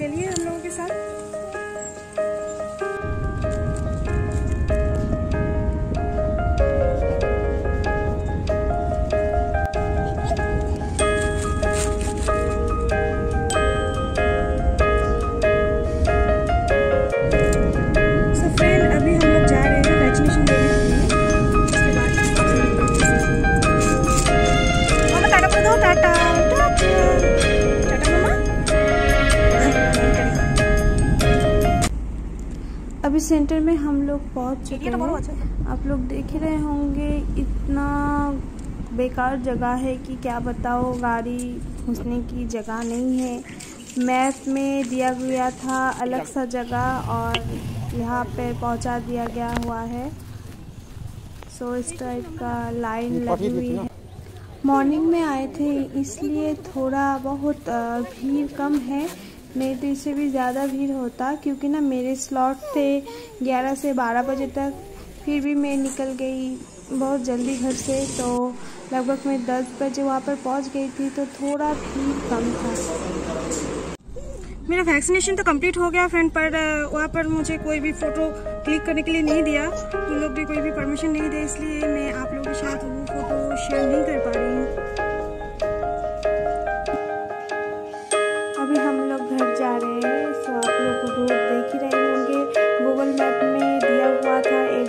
चलिए अभी सेंटर में हम लोग पहुँच चुके तो हैं। अच्छा आप लोग देख रहे होंगे इतना बेकार जगह है कि क्या बताओ गाड़ी घुसने की जगह नहीं है। मैप में दिया गया था अलग सा जगह और यहाँ पे पहुँचा दिया गया हुआ है। सो इस टाइप का लाइन लगी हुई है। मॉर्निंग में आए थे इसलिए थोड़ा बहुत भीड़ कम है। नहीं तो इससे भी ज़्यादा भीड़ होता, क्योंकि ना मेरे स्लॉट थे 11 से 12 बजे तक, फिर भी मैं निकल गई बहुत जल्दी घर से तो लगभग मैं 10 बजे वहाँ पर पहुँच गई थी तो थोड़ा भीड़ कम था। मेरा वैक्सीनेशन तो कंप्लीट हो गया फ्रेंड पर वहाँ पर मुझे कोई भी फ़ोटो क्लिक करने के लिए नहीं दिया। उन लोग भी कोई भी परमिशन नहीं दिया, इसलिए मैं आप लोगों के साथ वो फ़ोटो शेयर नहीं कर पा रही। हूँ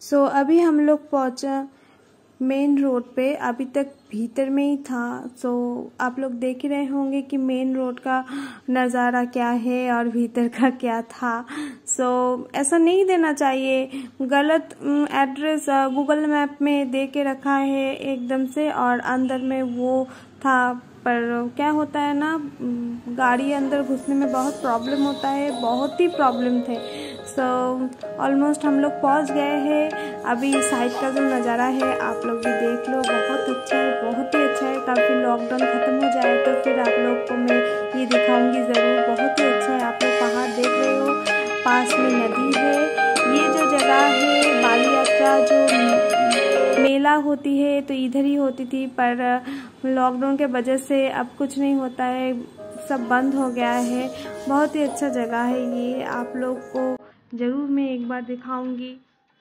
सो so, अभी हम लोग पहुँचा मेन रोड पे। अभी तक भीतर में ही था। सो so, आप लोग देख रहे होंगे कि मेन रोड का नज़ारा क्या है और भीतर का क्या था। सो so, ऐसा नहीं देना चाहिए। गलत एड्रेस गूगल मैप में दे के रखा है एकदम से और अंदर में वो था पर क्या होता है ना गाड़ी अंदर घुसने में बहुत प्रॉब्लम होता है बहुत ही प्रॉब्लम थे। सो so, ऑलमोस्ट हम लोग पहुँच गए हैं। अभी साइड का जो नज़ारा है आप लोग भी देख लो बहुत अच्छा है बहुत ही अच्छा है। काफ़ी लॉकडाउन ख़त्म हो जाए तो फिर आप लोग को मैं ये मेला होती है तो इधर ही होती थी, पर लॉकडाउन के वजह से अब कुछ नहीं होता है, सब बंद हो गया है। बहुत ही अच्छा जगह है ये, आप लोग को ज़रूर मैं एक बार दिखाऊँगी,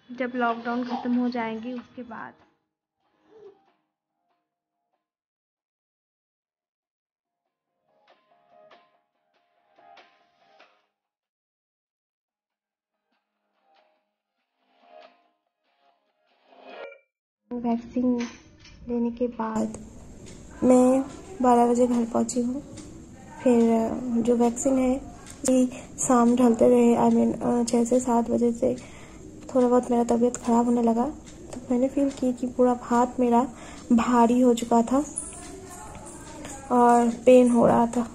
जब लॉकडाउन ख़त्म हो जाएँगी, उसके बाद। वैक्सीन लेने के बाद मैं बारह बजे घर पहुँची हूँ। फिर, जो वैक्सीन है, ये शाम ढलते रहे। आई मीन छः से सात बजे से थोड़ा बहुत मेरा तबीयत ख़राब होने लगा। तो मैंने फील की कि पूरा हाथ मेरा भारी हो चुका था और पेन हो रहा था।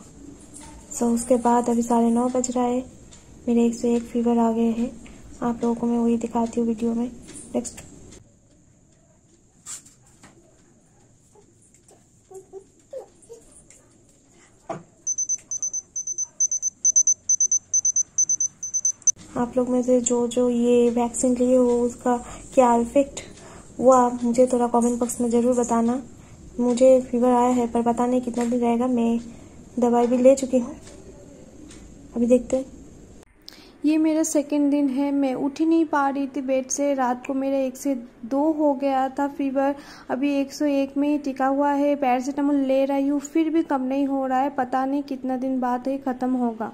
सो उसके बाद अभी साढ़े नौ बज रहा है। मेरे एक से एक फीवर आ गए हैं। आप लोगों को मैं वही दिखाती हूँ वीडियो में। नेक्स्ट आप लोग में से जो जो ये वैक्सीन लिए हो, उसका क्या इफ़ेक्ट हुआ, मुझे थोड़ा कमेंट बॉक्स में ज़रूर बताना। मुझे फीवर आया है, पर पता नहीं कितना दिन रहेगा, मैं दवाई भी ले चुकी हूँ। अभी देखते हैं। ये मेरा सेकेंड दिन है, मैं उठ ही नहीं पा रही थी बेड से। रात को मेरा एक से दो हो गया था फीवर अभी 101 में ही टिका हुआ है। पैरासीटामोल ले रही हूँ, फिर भी कम नहीं हो रहा है। पता नहीं कितना दिन बाद ही ख़त्म होगा।